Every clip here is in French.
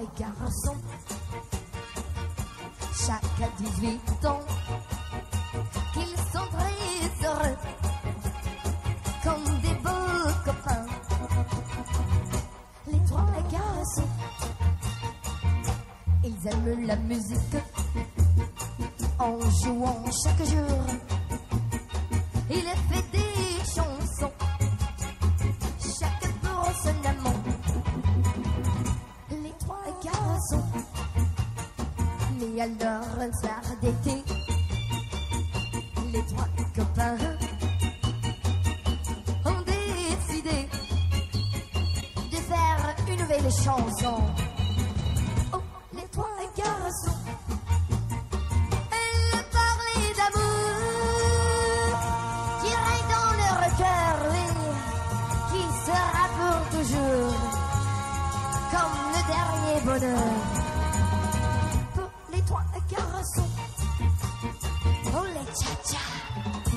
et garçons. Chaque 18 ans, la musique en jouant chaque jour. Il fait des chansons, chaque pour son amant. Les trois garçons, mais alors un soir d'été, les trois copains ont décidé de faire une nouvelle chanson. Comme le dernier bonheur. Pour les trois garçons, oh les cha-cha.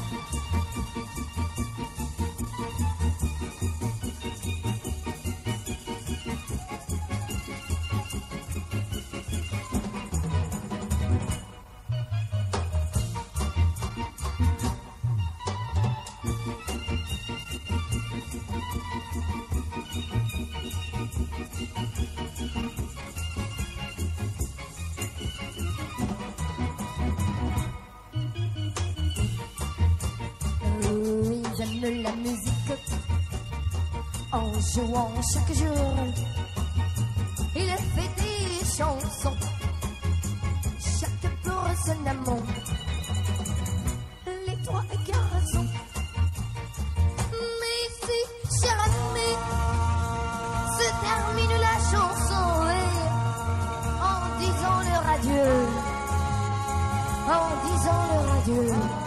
La musique en jouant chaque jour. Il fait des chansons, chaque pour son amant. Les trois garçons. Mais si, cher ami, se termine la chanson et en disant leur adieu, en disant leur adieu.